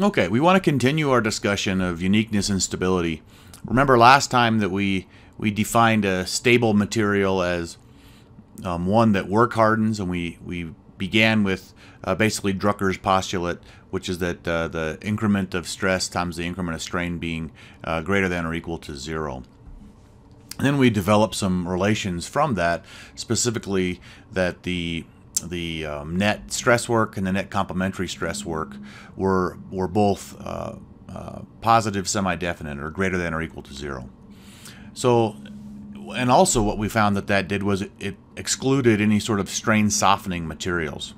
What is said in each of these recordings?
Okay, we want to continue our discussion of uniqueness and stability. Remember last time that we we defined a stable material as um, one that work hardens, and we, we began with uh, basically Drucker's postulate, which is that uh, the increment of stress times the increment of strain being uh, greater than or equal to zero. And then we developed some relations from that, specifically that the the um, net stress work and the net complementary stress work were were both uh, uh, positive semi-definite or greater than or equal to zero. So, and also what we found that that did was it, excluded any sort of strain softening materials.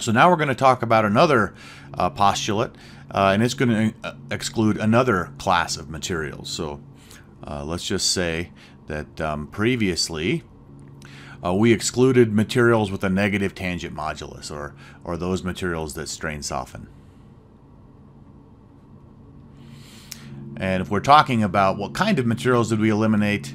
So now we're going to talk about another uh, postulate, uh, and it's going to uh, exclude another class of materials. So uh, let's just say that um, previously uh, we excluded materials with a negative tangent modulus, or, or those materials that strain soften. And if we're talking about what kind of materials did we eliminate,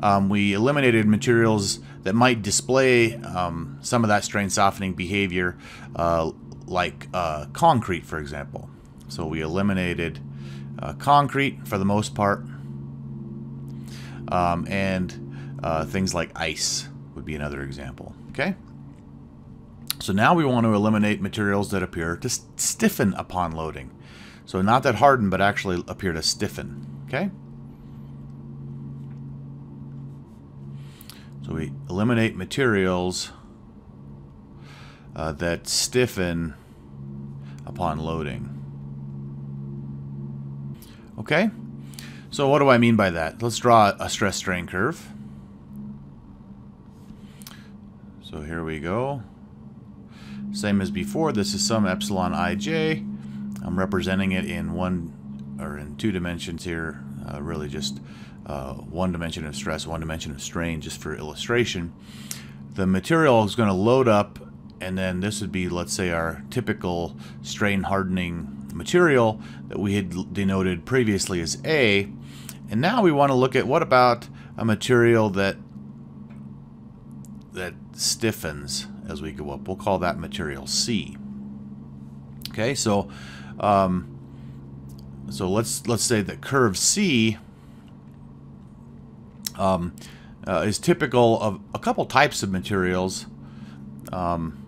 um, we eliminated materials that might display um, some of that strain softening behavior, uh, like uh, concrete, for example. So we eliminated uh, concrete for the most part, um, and uh, things like ice be another example. Okay. So now we want to eliminate materials that appear to stiffen upon loading. So not that harden, but actually appear to stiffen. Okay? So we eliminate materials uh, that stiffen upon loading. Okay? So what do I mean by that? Let's draw a stress strain curve. So here we go. Same as before, this is some epsilon ij. I'm representing it in one or in two dimensions here, uh, really just uh, one dimension of stress, one dimension of strain, just for illustration. The material is going to load up, and then this would be, let's say, our typical strain hardening material that we had denoted previously as A. And now we want to look at what about a material that that stiffens as we go up. We'll call that material C. Okay, so um, so let's let's say that curve C um, uh, is typical of a couple types of materials. Um,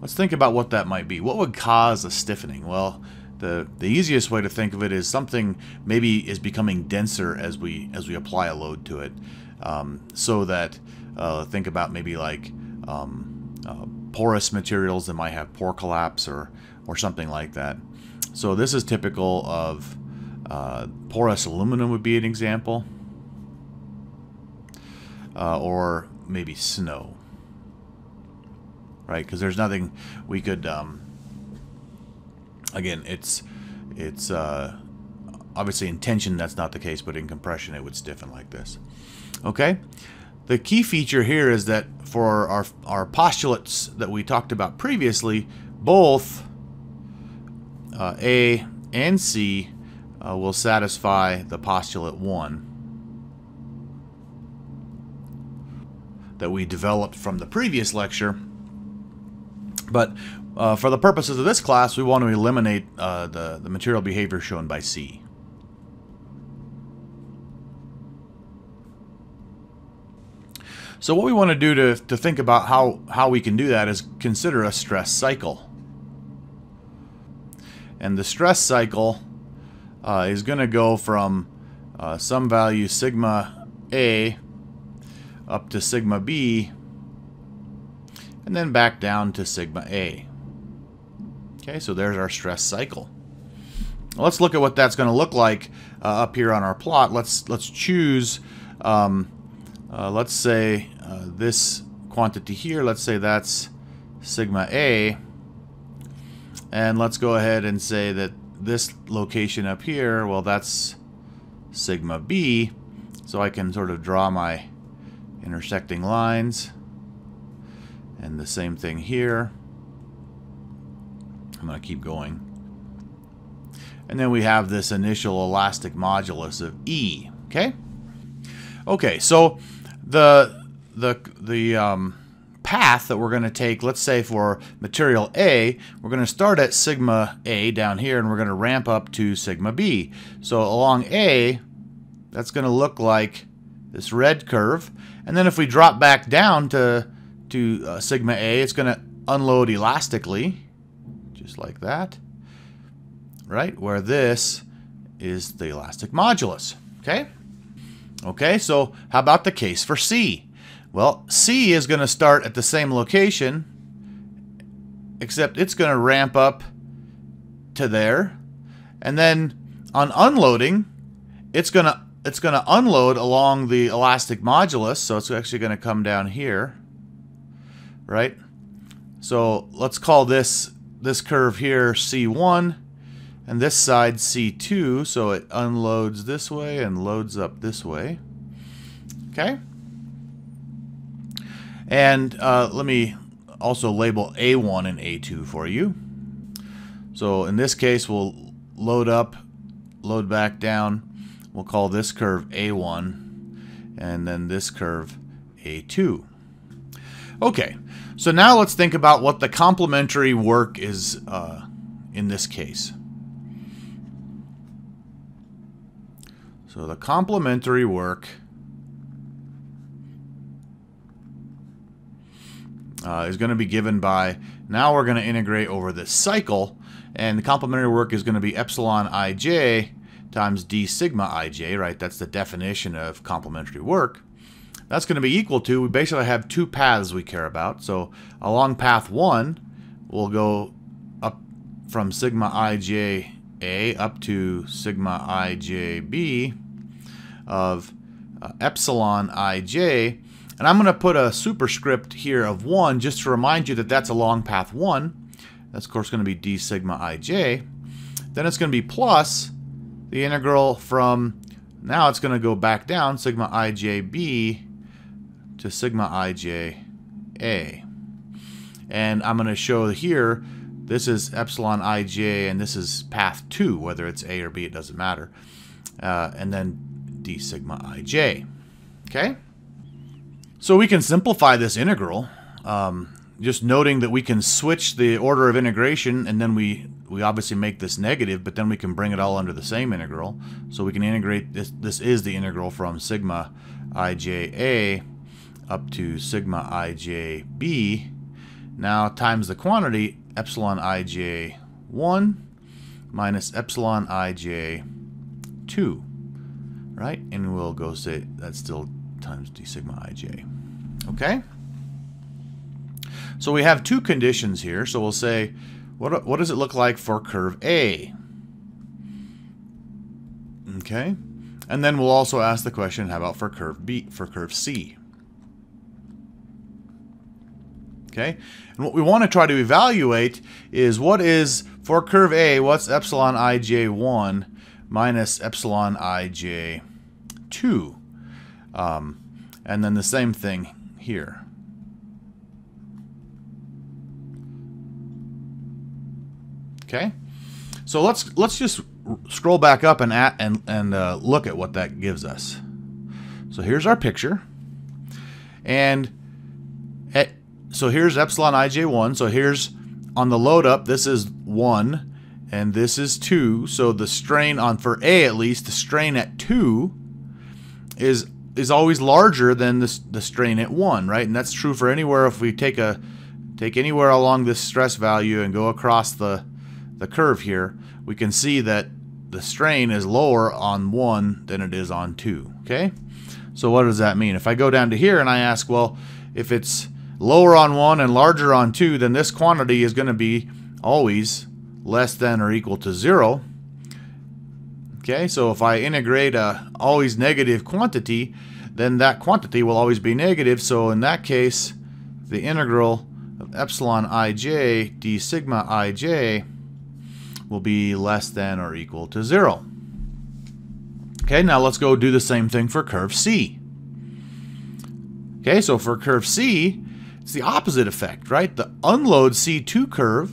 let's think about what that might be. What would cause a stiffening? Well, the the easiest way to think of it is something maybe is becoming denser as we as we apply a load to it, um, so that uh, think about maybe like um, uh, porous materials that might have pore collapse or or something like that. So this is typical of uh, porous aluminum would be an example. Uh, or maybe snow. Right? Because there's nothing we could... Um, again, it's it's uh, obviously in tension that's not the case, but in compression it would stiffen like this. Okay? The key feature here is that for our, our postulates that we talked about previously, both uh, A and C uh, will satisfy the postulate 1 that we developed from the previous lecture. But uh, for the purposes of this class, we want to eliminate uh, the, the material behavior shown by C. So what we want to do to, to think about how, how we can do that is consider a stress cycle. And the stress cycle uh, is going to go from uh, some value sigma A up to sigma B and then back down to sigma A. Okay, so there's our stress cycle. Let's look at what that's going to look like uh, up here on our plot. Let's let's choose, um, uh, let's say uh, this quantity here. Let's say that's sigma A. And let's go ahead and say that this location up here, well, that's sigma b. So I can sort of draw my intersecting lines. And the same thing here. I'm going to keep going. And then we have this initial elastic modulus of E. Okay? Okay, so the the the um, path that we're going to take, let's say for material A, we're going to start at sigma A down here and we're going to ramp up to sigma B. So along A, that's going to look like this red curve. And then if we drop back down to, to uh, sigma A, it's going to unload elastically, just like that, right? Where this is the elastic modulus, okay? Okay, so how about the case for C? Well, C is going to start at the same location, except it's going to ramp up to there. And then on unloading, it's going to it's going to unload along the elastic modulus, so it's actually going to come down here, right? So let's call this this curve here C1, and this side C2, so it unloads this way and loads up this way. Okay? And uh, let me also label A1 and A2 for you. So in this case, we'll load up, load back down. We'll call this curve A1, and then this curve A2. Okay, so now let's think about what the complementary work is uh, in this case. So the complementary work uh, is going to be given by, now we're going to integrate over this cycle, and the complementary work is going to be epsilon ij times d sigma ij, right? That's the definition of complementary work. That's going to be equal to, we basically have two paths we care about. So along path 1, we'll go up from sigma ij a up to sigma ijb of uh, epsilon ij and I'm going to put a superscript here of 1 just to remind you that that's along path 1. That's, of course, going to be d sigma ij. Then it's going to be plus the integral from, now it's going to go back down, sigma ijb to sigma ij a. And I'm going to show here, this is epsilon ij, and this is path 2, whether it's a or b, it doesn't matter. Uh, and then d sigma ij. Okay? So we can simplify this integral, um, just noting that we can switch the order of integration, and then we, we obviously make this negative, but then we can bring it all under the same integral. So we can integrate, this, this is the integral from sigma ija up to sigma ijb. Now times the quantity, epsilon ij1 minus epsilon ij2, right? And we'll go say that's still times d sigma ij. Okay? So we have two conditions here. So we'll say, what, what does it look like for curve A? Okay? And then we'll also ask the question, how about for curve B, for curve C? Okay? And what we want to try to evaluate is what is, for curve A, what's epsilon ij1 minus epsilon ij2? Um, and then the same thing here. Okay, so let's let's just scroll back up and at and and uh, look at what that gives us. So here's our picture, and so here's epsilon ij1. So here's on the load up. This is one, and this is two. So the strain on for A at least, the strain at two is is always larger than the, the strain at 1, right? And that's true for anywhere if we take a take anywhere along this stress value and go across the, the curve here, we can see that the strain is lower on 1 than it is on 2, okay? So what does that mean? If I go down to here and I ask, well, if it's lower on 1 and larger on 2, then this quantity is going to be always less than or equal to 0. Okay, so if I integrate a always negative quantity, then that quantity will always be negative. So in that case, the integral of epsilon ij d sigma ij will be less than or equal to 0. Okay, now let's go do the same thing for curve C. Okay, so for curve C, it's the opposite effect, right? The unload C2 curve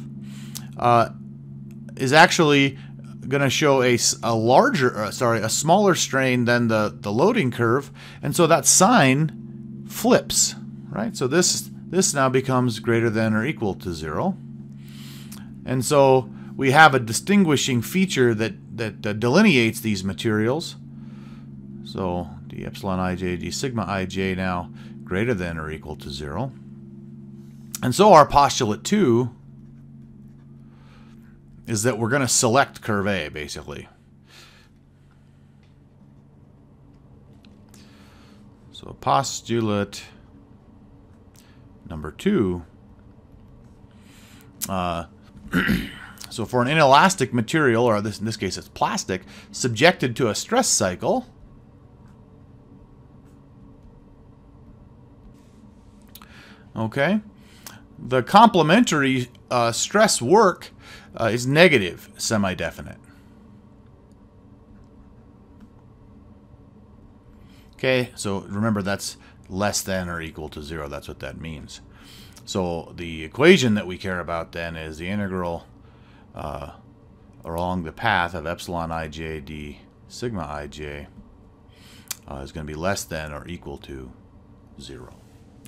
uh, is actually going to show a, a larger, uh, sorry, a smaller strain than the, the loading curve. And so that sign flips, right? So this, this now becomes greater than or equal to 0. And so we have a distinguishing feature that, that uh, delineates these materials. So d epsilon ij, d sigma ij now greater than or equal to 0. And so our postulate 2 is that we're going to select curve A, basically. So postulate number 2 uh, so for an inelastic material, or this, in this case it's plastic, subjected to a stress cycle, okay, the complementary uh, stress work uh, is negative semi-definite. Okay, so remember that's less than or equal to zero. That's what that means. So the equation that we care about then is the integral uh, along the path of epsilon ij d sigma ij uh, is going to be less than or equal to zero.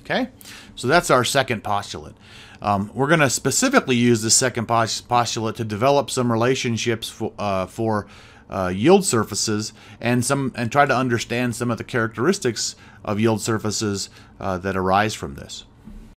Okay, so that's our second postulate. Um, we're going to specifically use this second postulate to develop some relationships for, uh, for uh, yield surfaces and some and try to understand some of the characteristics of yield surfaces uh, that arise from this.